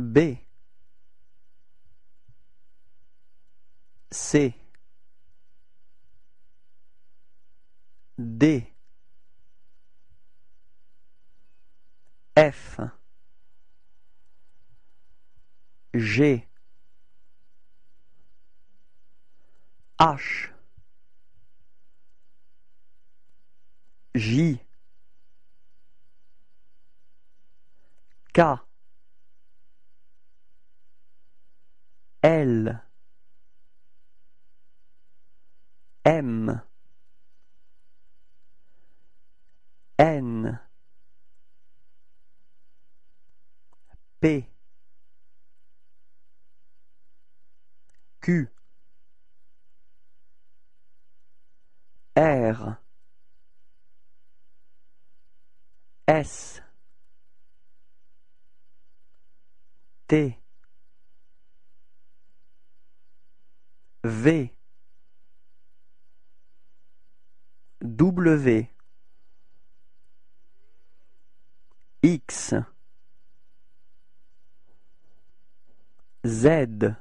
B. C. D. F. G. H. J. K L. M. N. P. Q. R. S. T V. W. X. Z